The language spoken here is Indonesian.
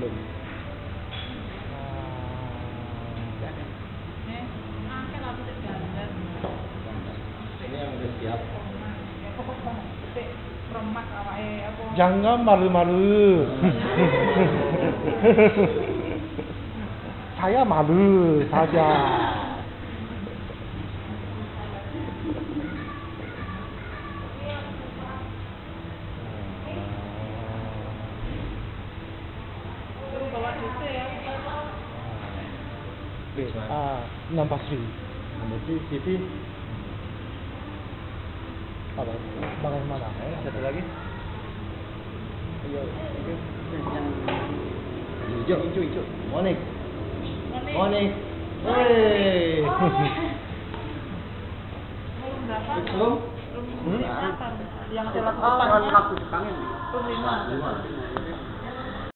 belum. Hmm, Jangan malu-malu. Saya malu saja. Ya. Ah, nampak sih. Nanti TV Apa? Bagaimana? eh, satu lagi. Iya. Itu yang hijau, hijau, hijau. Monik, Monik. Hei. Belum delapan. Yang saya Oh, lakukan. laku sekarang. Belum lima. Lima.